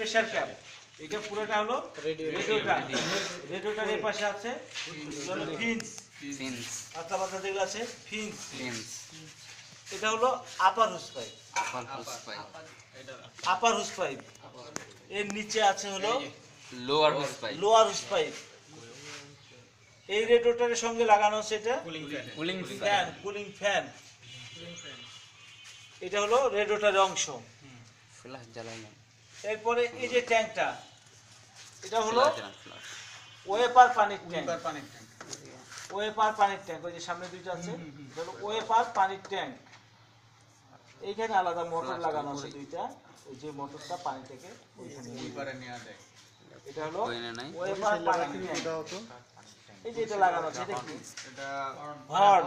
Pressure cap এটা পুরোটা হলো রেডিওটা রেডিওটার এই পাশে আছে ফিন্স ফিন্স পাতা পাতা যেগুলো আছে ফিন্স ফিন্স এটা হলো আপার হুস পাইপ আপার হোস পাইপ আপার হুস পাইপ এর নিচে আছে হলো lower hose pipe lower hose pipe এই রেডিওটারের সঙ্গে লাগানো আছে এটা? Cooling fan fan cooling fan এটা হলো রেডিওটারের অংশ। ফ্ল্যাশ জ্বালাইলাম এরপরে এই যে ট্যাঙ্কটা এটা হলো ওয়েপার পানির ট্যাঙ্ক। ওয়েপার পানির ট্যাঙ্ক। ওয়েপার পানির ট্যাঙ্ক ওই যে সামনে দুইটা আছে। এটা হলো ওয়েপার পানির ট্যাঙ্ক। এইখানে আলাদা মোটর লাগানো আছে দুইটা। ওই যে মোটরটা পানি থেকে ওইখানে নিয়ে যায়। এটা হলো ওয়েপার পানির ট্যাঙ্ক। এই যে এটা লাগানো আছে এটা কি? হর্ন।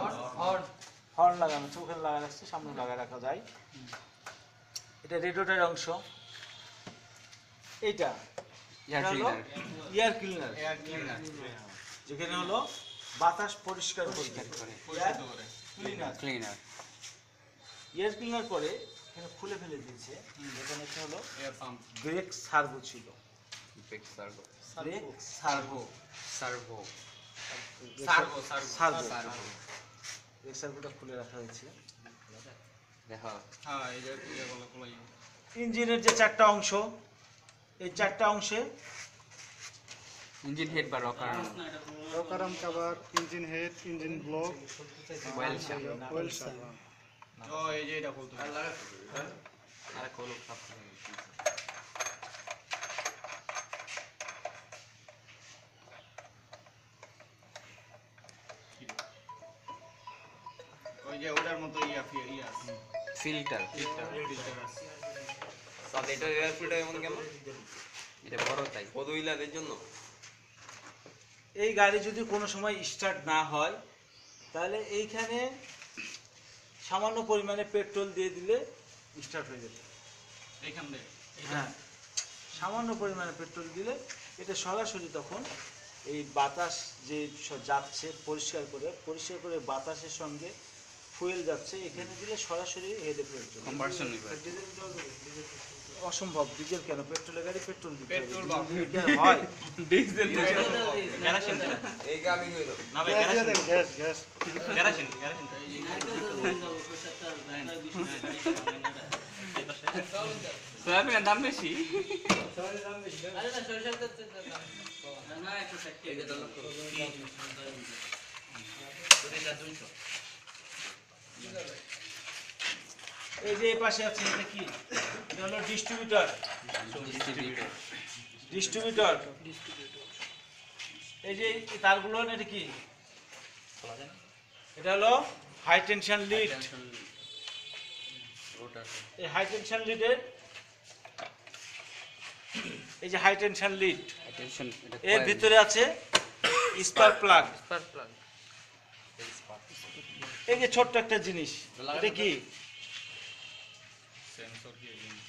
হর্ন। লাগানো আছে ওখানে লাগা রাখছে সামনে লাগা রাখা যায়। এটা রেডিওটার অংশ। এইটা। এয়ার ক্লিনার এয়ার ক্লিনার যেখানে হলো বাতাস পরিষ্কার করে ক্লিনার ক্লিনার এয়ার ক্লিনার করে এখানে খুলে ফেলে দিয়েছে। এখানে একটা হলো ব্রেক সার্ভো ছিল। Brake servo brake servo servo servo servo servo brake সার্ভোটা খুলে রাখা হয়েছে। দেখো। ইঞ্জিনের যে চারটা অংশ এই চারটা অংশে ইঞ্জিন হেড বা rocker Rokaram cover, engine head, engine block, oil shaft oil shaft. আর কোলো কাপ ওই যে ওটার মতো ইয়া ইয়া আছে। ফিল্টার তাহলে এটা এয়ার ফিল্টার এমন কেন এটা বড় তাই পদ হুইলারের জন্য? এই গাড়ি যদি কোনো সময় স্টার্ট না হয় তাহলে এইখানে সামান্য পরিমাণে পেট্রোল দিয়ে দিলে স্টার্ট হয়ে যেত এইখান থেকে? হ্যাঁ। সামান্য পরিমাণে পেট্রোল দিলে এটা সরাসরি তখন এই বাতাস যে যাচ্ছে পরিষ্কার করে পরিষ্কার করে বাতাসের সঙ্গে ফুয়েল যাচ্ছে এখানে দিলে সরাসরি হেডে পেট্রোল কনভার্সন নিবে। অসম্ভব। ডিজেল কেন? পেট্রোলের গাড়ি পেট্রোল দিতে পেট্রোল হয়। ডিজেল এই গাবি হইল। না ভাই সয়াবিনের দাম বেশি? এই যে এই পাশে আছে এটা কি? এটা হলো ডিস্ট্রিবিউটর ডিস্ট্রিবিউটর এই যে তারগুলো এটা কি? এটা হলো হাই টেনশন লিড এই হাই টেনশন লিডের এই যে হাই টেনশন লিড এর ভিতরে আছে স্পার্ক প্লাগ প্লাগ এই যে ছোট্ট একটা জিনিস এটা কি?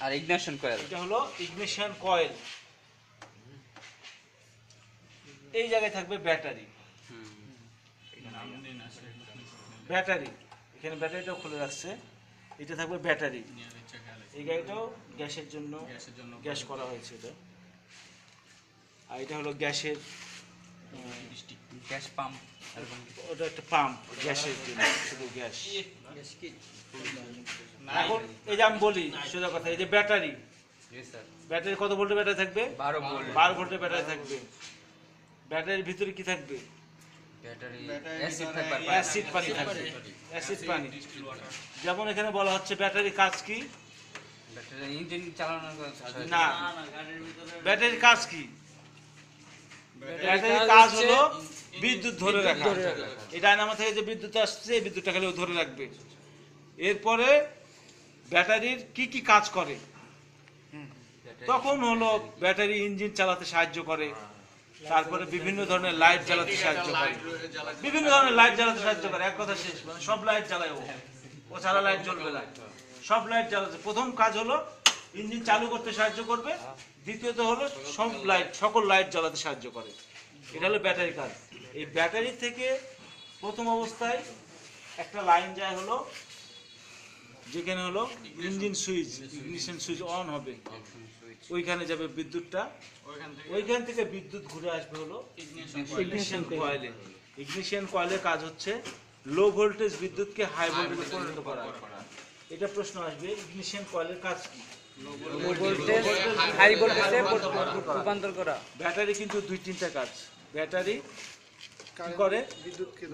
আর ইগনিশন কয়েল। এটা হলো ইগনিশন কয়েল। এই জায়গায় থাকবে ব্যাটারি। ব্যাটারি। এখানে ব্যাটারিটাও খুলে রাখছে। এটা থাকবে ব্যাটারি। এই গাড়িটাও গ্যাসের জন্য গ্যাসের জন্য গ্যাস করা হয়েছে এটা। আর এটা হলো গ্যাসের গ্যাস পাম্প এরকম ওটা একটা পাম্প গ্যাসের জন্য শুধু গ্যাস এখন এই যে আমি বলি সোজা কথা এই যে ব্যাটারি। ব্যাটারি কত ভোল্টের ব্যাটারি থাকবে? বারো ভোল্ট। বারো ভোল্টের ব্যাটারি থাকবে। ব্যাটারির ভিতরে কি থাকবে? অ্যাসিড থাকবে অ্যাসিড পানি। থাকবে। অ্যাসিড পানি। যেমন এখানে বলা হচ্ছে ব্যাটারি কাজ কি? ব্যাটারি ইঞ্জিন চালানোর না। ব্যাটারির কাজ কি? ব্যাটারির কাজ হলো বিদ্যুৎ ধরে রাখা। এই ডায়নামো থেকে যে বিদ্যুৎ আসছে এই বিদ্যুৎটা খালি ধরে রাখবে। এরপরে ব্যাটারির কি কি কাজ করে? তখন হলো ব্যাটারি। ইঞ্জিন চালাতে সাহায্য করে। তারপরে বিভিন্ন ধরনের লাইট জ্বালাতে সাহায্য করে। বিভিন্ন ধরনের লাইট জ্বালাতে সাহায্য করে। এক কথা শেষ মানে সব লাইট জ্বালায় ও। ও ছাড়া লাইট জ্বলবে না। সব লাইট জ্বালাতে প্রথম কাজ হলো ইঞ্জিন চালু করতে সাহায্য করবে। দ্বিতীয়ত হলো সব লাইট সকল লাইট জ্বালাতে সাহায্য করে। এটা হলো ব্যাটারি কাজ এই ব্যাটারি থেকে প্রথম অবস্থায় একটা লাইন যায় হলো, যেখানে হলো engine switch ignition switch on হবে। ওইখানে যাবে বিদ্যুৎটা। ওইখান থেকে বিদ্যুৎ ঘুরে আসবে হলো ইগনিশন কয়েলে ইগনিশন কয়েলের কাজ হচ্ছে লো ভোল্টেজ বিদ্যুৎকে হাই ভোল্টেজে পরিণত করা। এটা প্রশ্ন আসবে ইগনিশন কয়েলের কাজ কি? ভোল্টেজ হাই ভোল্টেজে রূপান্তর করা। ব্যাটারি কিন্তু দুই তিনটা কাজ। ব্যাটারি করে?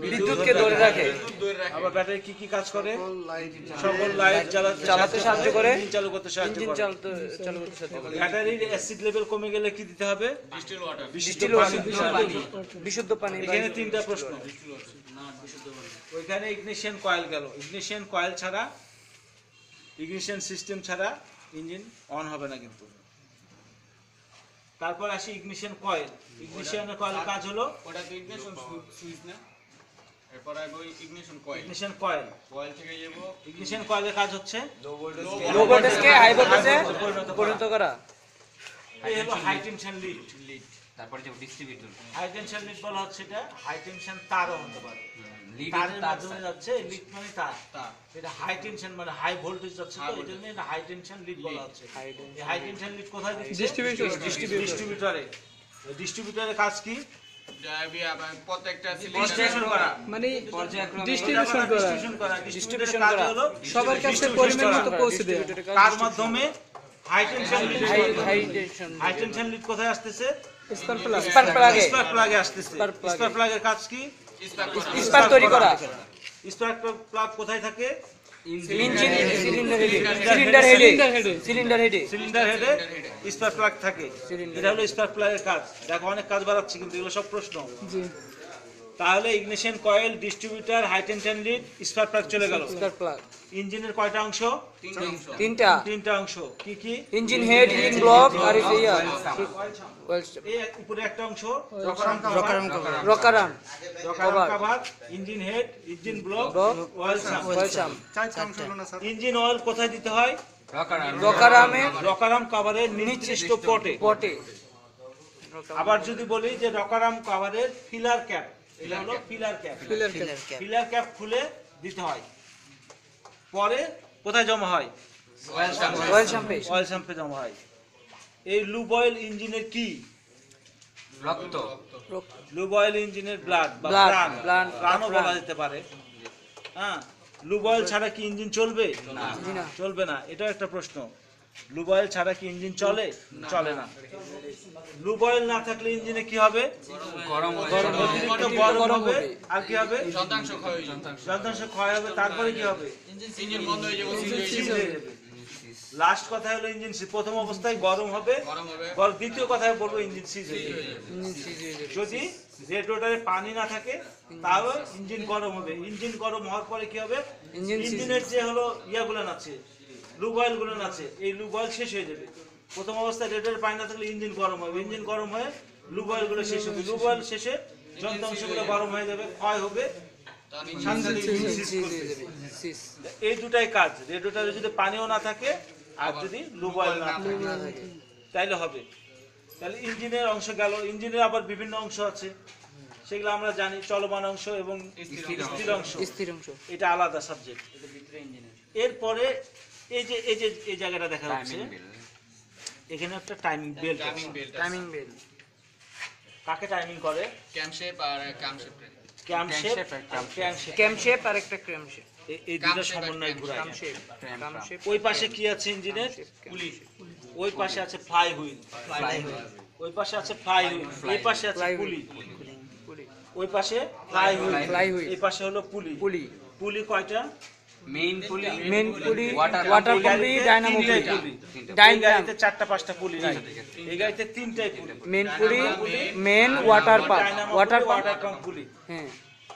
বিদ্যুৎকে ধরে রাখে। আবার ব্যাটারি কি কি কাজ করে? সকল লাইট চালাতে সাহায্য করে, চালু করতে সাহায্য করে। চালাতে চালু করতে সাহায্য করে। ব্যাটারির অ্যাসিড লেভেল কমে গেলে কি দিতে হবে? ডিস্টিল ওয়াটার বিশুদ্ধ ডিস্টিল পানি ওয়াটার, বিশুদ্ধ পানি এখানে তিনটা প্রশ্ন। ওইখানে ইগনিশন কয়েল গেল। ইগনিশন কয়েল ছাড়া ইগনিশন সিস্টেম ছাড়া ইঞ্জিন অন হবে না কিন্তু। তারপর আসি ইগনিশন কয়েল ইগনিশন কয়েল কাজ হলো ওটা তো ইগনিশন সুইচ না। এরপর আসবে ignition coil ignition coil coil থেকে যাব ইগনিশন কয়েলের কাজ হচ্ছে লো ভোল্টেজ লো ভোল্টেজকে হাই ভোল্টেজে পরিণত করা। পরিণত করা। এই হলো হাই টেনশন লিড লিড তারপরে যে ডিস্ট্রিবিউটর হাই টেনশন লিড বলা হচ্ছে এটা। হাই টেনশন তারও হতে পারে লিড তারের মাধ্যমে যাচ্ছে লিড মানে তার। তার। এটা হাই টেনশন মানে হাই ভোল্টেজ যাচ্ছে তো এই জন্য এটা হাই টেনশন লিড বলা হচ্ছে। এই হাই টেনশন লিড কোথায় দিচ্ছে? ডিস্ট্রিবিউটর ডিস্ট্রিবিউটরে ডিস্ট্রিবিউটরের কাজ কি? যাবি ডিস্ট্রিবিউশন করা। মানে ডিস্ট্রিবিউশন করা। ডিস্ট্রিবিউশন কাজ হলো সবার কাছে পরিমাণ মতো পৌঁছে দেয় কার মাধ্যমে high tension lead high high tension high tension lead কোথায় আসতেছে? স্পার প্লাগে আসতেছে। প্লাগের কাজ কি? স্পার্ক তৈরি করা। স্পার্ক প্লাগ কোথায় থাকে? সিলিন্ডার হেডে সিলিন্ডার হেডে সিলিন্ডার হেডে সিলিন্ডার প্লাগ থাকে। এটা হলো স্পার্ক প্লাগের কাজ। দেখো অনেক কাজ বাড়াচ্ছি কিন্তু এগুলো সব প্রশ্ন। জি। তাহলে ignition coil distributor high tension lead spark plug চলে গেল। Spark plug. ইঞ্জিনের কয়টা অংশ? তিনটা তিনটা। অংশ। কি কি? ইঞ্জিন হেড ইঞ্জিন ব্লক আর ইয়া। এই উপরে একটা অংশ। Rocker arm rocker arm cover engine head engine block oil sump না স্যার? ইঞ্জিন অয়েল কোথায় দিতে হয়? রকারামে রকারাম কভারের নির্দিষ্ট পটে পটে আবার যদি বলি যে রকারাম কভারের ফিলার ক্যাপ এটা হলো filler cap pillar cap filler cap খুলে দিতে হয়। পরে কোথায় জমা হয়? অয়েল সাম্পে জমা হয়। এই লুব অয়েল ইঞ্জিনের কি? রক্ত। লুব অয়েল ইঞ্জিনের ব্লাড বা প্রাণ। প্রাণও বলা যেতে পারে। হ্যাঁ লুব অয়েল ছাড়া কি ইঞ্জিন চলবে? না। চলবে না। এটাও একটা প্রশ্ন। লুব অয়েল ছাড়া কি ইঞ্জিন চলে? চলে না। লুব অয়েল না থাকলে ইঞ্জিনে কি হবে? গরম অতিরিক্ত গরম হবে। আর কি হবে? যন্ত্রাংশ ক্ষয় হবে তারপরে কি হবে? ইঞ্জিন বন্ধ হয়ে যাবে লাস্ট কথা হলো ইঞ্জিন প্রথম অবস্থায় গরম হবে। গরম দ্বিতীয় কথায় বলব ইঞ্জিন সিজ হয়ে যাবে। যদি রেডিওটারে পানি না থাকে তাহলে ইঞ্জিন গরম হবে। ইঞ্জিন গরম হওয়ার পরে কি হবে? ইঞ্জিন ইঞ্জিনের যে হলো ইয়াগুলো আছে লুব অয়েলগুলো আছে এই লুব অয়েল শেষ হয়ে যাবে। প্রথম অবস্থায় রেডের পানি না থাকলে ইঞ্জিন গরম হবে। ইঞ্জিন গরম হয়ে লুব অয়েলগুলো শেষ হবে। লুব অয়েল শেষে যন্ত্রাংশগুলো গরম হয়ে যাবে ক্ষয় হবে। এই দুটাই কাজ। রেডিওটারে যদি পানিও না থাকে আর যদি লুব অয়েল না থাকে। তাইলে হবে। তাহলে ইঞ্জিনের অংশ গেল। ইঞ্জিনের আবার বিভিন্ন অংশ আছে। সেগুলো আমরা জানি চলমান অংশ এবং স্থির অংশ। স্থির অংশ। এটা আলাদা সাবজেক্ট এরপরে এই যে এই যে এই জায়গাটা দেখা যাচ্ছে। এখানে একটা টাইমিং বেল্ট টাইমিং বেল কাকে টাইমিং করে? ক্যাম শেপ আর cam shape cam shape shape আর আর ক্যাম শেপ আর একটা ক্র্যাম শেপ এই দুটো সমন্বয় ঘুরায় ক্যাম শেপ ক্যাম শেপ ওই পাশে কি আছে ইঞ্জিনের পুলি ওই পাশে আছে ফ্লাই হুইল ওই পাশে আছে ফ্লাই হুইল এই পাশে আছে পুলি। পুলি। ওই পাশে ফ্লাই হুইল এই পাশে হলো পুলি। পুলি। পুলি কয়টা? মেইন পুলি মেইন পুলি ওয়াটার এই পাম্প ডায়নামো পুলি চারটা পাঁচটা পুলি নাই। এই গাড়িতে তিনটাই pulley main pulley main water pump water pulley, pump water pump pulley হ্যাঁ।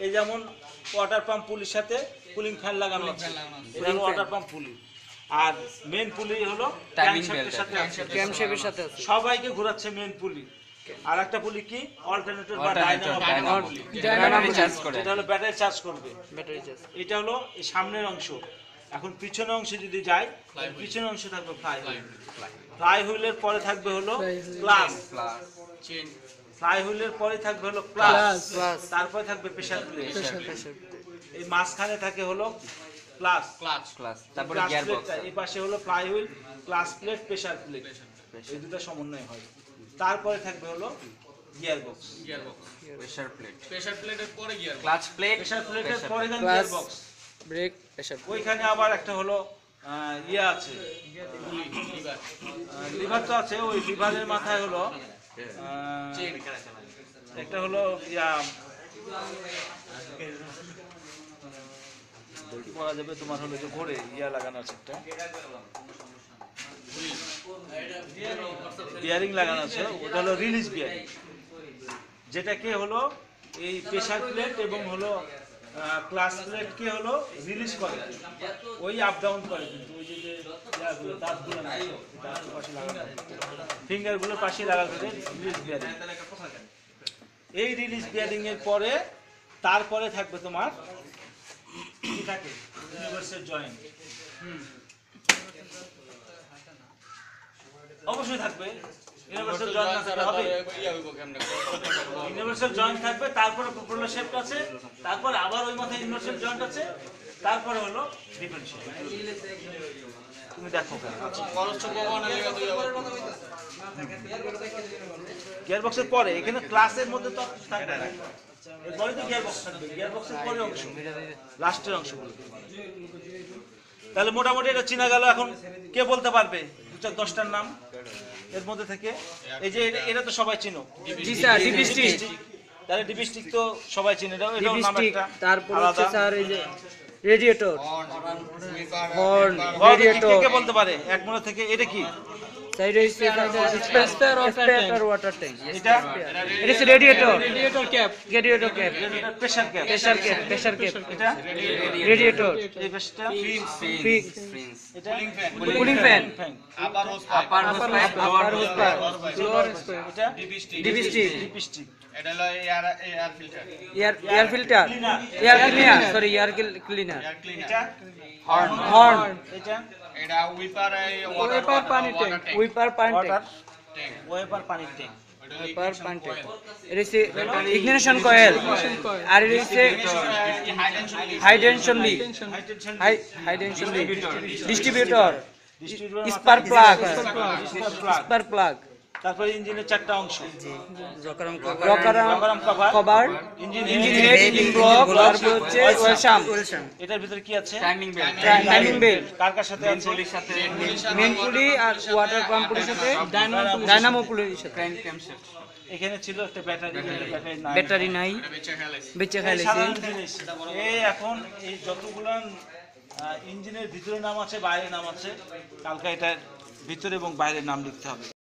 এই যেমন ওয়াটার পাম্প পুলির সাথে কুলিং ফ্যান লাগানো আছে। এটা ওয়াটার পাম্প পুলি আর মেন পুলি হলো ক্র্যাঙ্কশ্যাফটের সাথে আছে। ক্যাম সাথে আছে। সবাইকে ঘোরাচ্ছে মেন পুলি আর একটা পুলি কি? অল্টারনেটর বা পুলি ব্যাটারি চার্জ করে। এটা হলো ব্যাটারি চার্জ করবে। ব্যাটারি চার্জ এটা হলো এই সামনের অংশ। এখন পিছনের অংশে যদি যাই পিছনের অংশে থাকবে ফ্লাই ফ্লাই হুইলের পরে থাকবে হলো ক্লাস চেন ফ্লাই হুইলের পরে থাকবে হলো প্লাস তারপরে থাকবে প্রেসার প্লেট প্রেসার এই মাঝখানে থাকে হলো প্লাস ক্লাচ ক্লাস তারপরে গিয়ার বক্স এই পাশে হলো flywheel clutch plate pressure plate এই দুটো সমন্বয় হয়। তারপরে থাকবে হলো gear box gear box pressure plate pressure প্লেটের পরে গিয়ার ক্লাচ প্লেট প্রেসার প্লেটের পরে গিয়ার বক্স ব্রেক প্রেসার ওইখানে আবার একটা হলো ইয়ে আছে। লিভার লিভার তো আছে ওই লিভারের মাথায় হলো একটা হলো ইয়া কি বলা যাবে তোমার হলো যে ঘোরে ইয়া লাগানো আছে একটা। বিয়ারিং লাগানো আছে, ওটা হলো রিলিজ বিয়ারিং যেটাকে হলো এই প্রেশার প্লেট এবং হলো ক্লাস প্লেটকে হলো রিলিজ করে। ওই আপ ডাউন করে, কিন্তু ওই যে পাশে লাগানো। পাশে লাগানো রিলিজ বিয়ারিং এই রিলিজ বিয়ারিং এর পরে, তারপরে থাকবে তোমার, কি থাকে? ইউনিভার্সাল জয়েন্ট অবশ্যই থাকবে। ইউনিভার্সাল জয়েন্ট না থাকলে হবে। ইউনিভার্সাল জয়েন্ট থাকবে তারপরে প্রপেলার শেপ আছে তারপর আবার ওই মাথায় ইউনিভার্সাল জয়েন্ট আছে তারপরে হলো ডিফারেন্সিয়াল তুমি দেখো গিয়ার বক্সের পরে এখানে ক্লাসের মধ্যে তো থাকবে না। এরপরে তো গিয়ার বক্স থাকবে গিয়ার বক্সের পরে অংশ। লাস্টের অংশগুলো। তাহলে মোটামুটি এটা চিনা গেল এখন। কে বলতে পারবে? দু চার দশটার নাম এর মধ্যে থেকে। এই যে এটা- তো সবাই চিনো। জি স্যার তাহলে ডিপিস্টিক তো সবাই চিনে। এটাও এটাও নাম একটা তারপর হচ্ছে স্যার এই যে রেডিয়েটর হর্ন রেডিয়েটর কে বলতে পারে? এক মনে থেকে এটা কি? সাইড হচ্ছে স্পেয়ার ওয়াটার ট্যাঙ্ক এটা এটা হচ্ছে radiator radiator cap radiator cap pressure cap pressure cap pressure cap এটা রেডিয়েটর এই পাশটা ফিক্স এটা কুলিং ফ্যান ফ্যান আবার hose upper hose pipe upper hose pipe এটা ডিপিস্টিক ডিপিস্টিক লিপস্টিক এটা হলো air air filter air air filter air cleaner sorry air cleaner air cleaner এটা horn horn এটা এটা উইপার ওয়াটার পানি tank wiper পানি water tank wiper পানির ট্যাঙ্ক উইপার পানি ট্যাঙ্ক এটা হচ্ছে ইগনিশন কয়েল আর এটা হচ্ছে high tension lead high tension high high tension lead distributor spark plug spark plug তারপরে ইঞ্জিনের চারটা অংশ। Cover cover engine engine head head engine block তারপর হচ্ছে ওয়েলসাম। এটার ভিতরে কি আছে? টাইমিং বেল কার কার সাথে আছে? মেন পুলি আর ওয়াটার পাম্প পুলির সাথে। ডায়নামো পুলির সাথে। এখানে ছিল একটা ব্যাটারি ব্যাটারি নাই। ব্যাটারি নাই। বেচে খাইলেছে এই এখন এই যতগুলো ইঞ্জিনের ভিতরে নাম আছে বাইরে নাম আছে কালকে এটার ভিতরে এবং বাইরে নাম লিখতে হবে।